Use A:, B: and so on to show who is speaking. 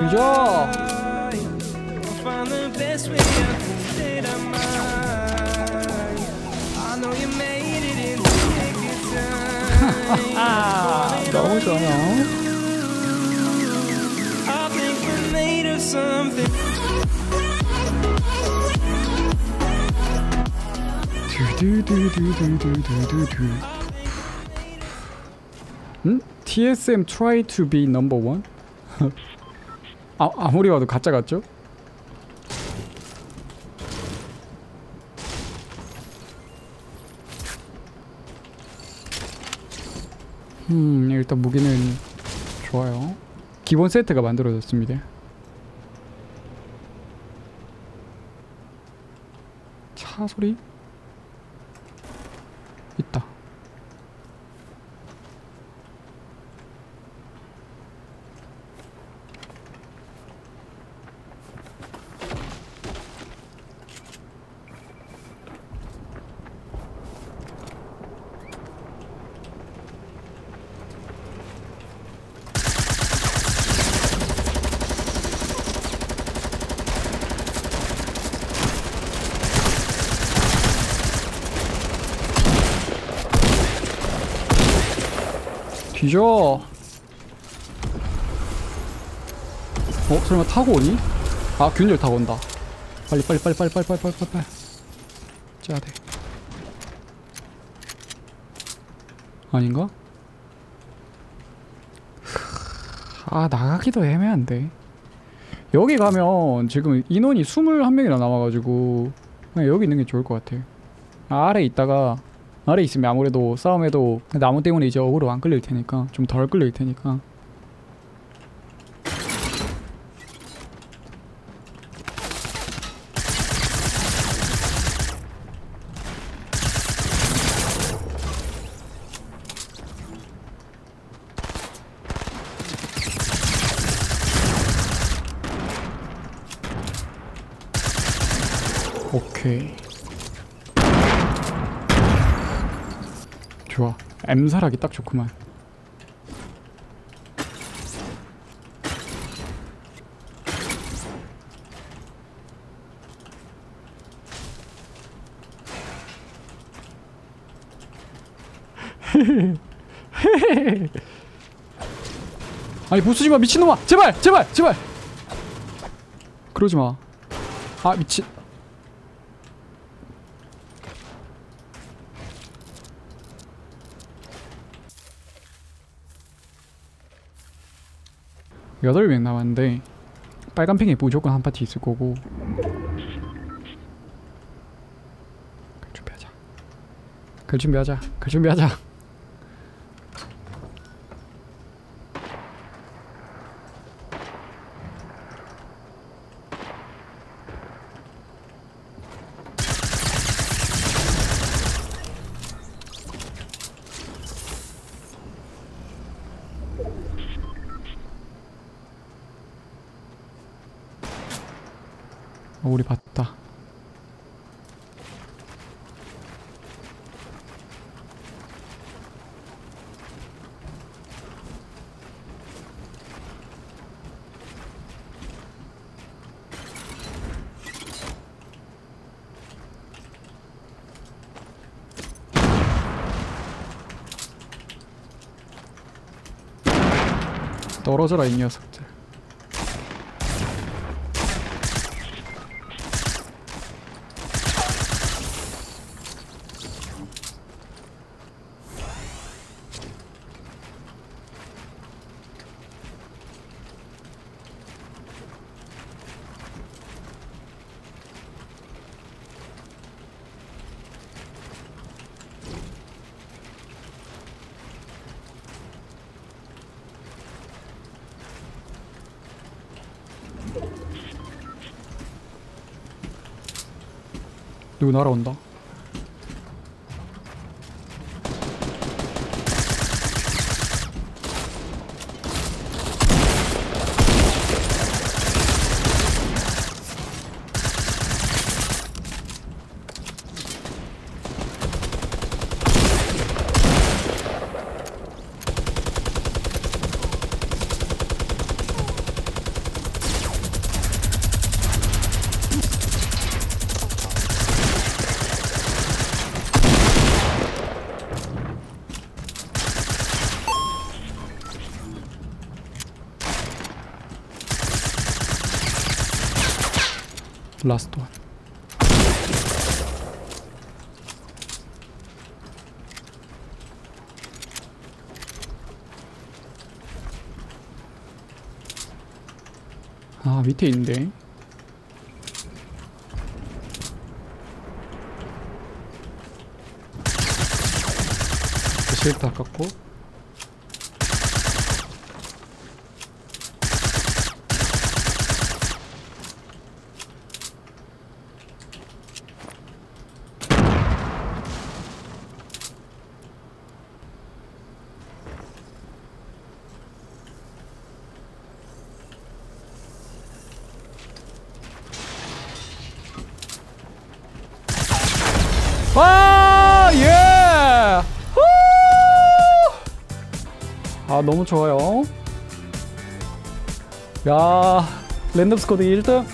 A: Yo. Don't go
B: Do, do, do, do, do, do, do, do. Hmm? TSM try to be number one? 아, 아무리 봐도 가짜 같죠? 음 일단 무기는 좋아요 기본 세트가 만들어졌습니다 차 소리? 있다 뒤져 어? 설마 타고 오니? 아 균열 타고 온다 빨리 빨리 빨리 빨리 빨리 빨리 빨리 빨리 째야 돼 아닌가? 아 나가기도 애매한데 여기 가면 지금 인원이 21명이나 남아가지고 여기 있는 게 좋을 것 같아 아, 아래 있다가 아래 있으면 아무래도 싸움에도 나무 때문에 이제 어그로 안 끌릴 테니까 좀 덜 끌릴 테니까. 오케이 좋아. M사락이 딱 좋구만. 아니 보스지마 미친놈아! 제발! 제발! 제발! 그러지마. 아 미친 여덟 명 남았는데 빨간 팽이 무조건 한 파티 있을 거고. 글 준비하자. 글 준비하자. 글 준비하자 어, 우리 봤다. 떨어져라 이 녀석들 누구 날아온다 라스트 원아 밑에 있는데. 실드 아깝고 아, 너무 좋아요. 야, 랜덤 스쿼드 1등.